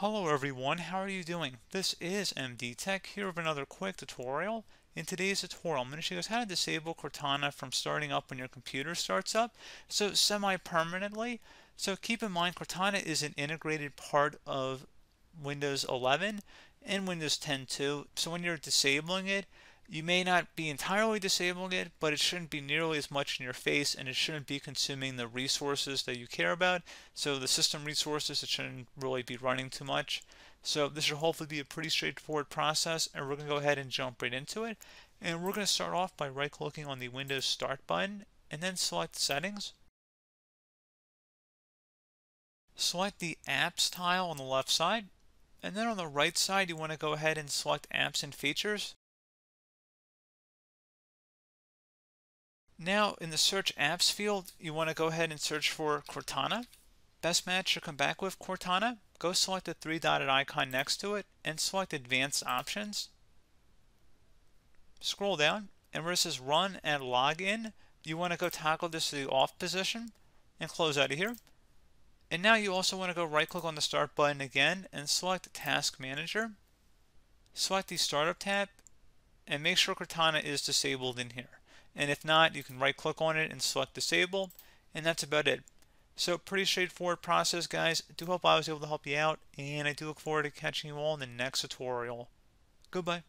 Hello everyone, how are you doing? This is MD Tech here with another quick tutorial. In today's tutorial, I'm going to show you how to disable Cortana from starting up when your computer starts up, so semi-permanently. So keep in mind Cortana is an integrated part of Windows 11 and Windows 10 too. So when you're disabling it, you may not be entirely disabling it, but it shouldn't be nearly as much in your face and it shouldn't be consuming the resources that you care about. So the system resources, it shouldn't really be running too much. So this should hopefully be a pretty straightforward process and we're going to go ahead and jump right into it. And we're going to start off by right clicking on the Windows Start button and then select Settings. Select the Apps tile on the left side and then on the right side you want to go ahead and select Apps and Features. Now in the search apps field, you want to go ahead and search for Cortana. Best match should come back with Cortana. Go select the three dotted icon next to it and select advanced options. Scroll down and where it says run and login, you want to go toggle this to the off position and close out of here. And now you also want to go right click on the start button again and select task manager. Select the startup tab and make sure Cortana is disabled in here and if not you can right click on it and select disable and that's about it. So pretty straightforward process guys. I do hope I was able to help you out and I do look forward to catching you all in the next tutorial. Goodbye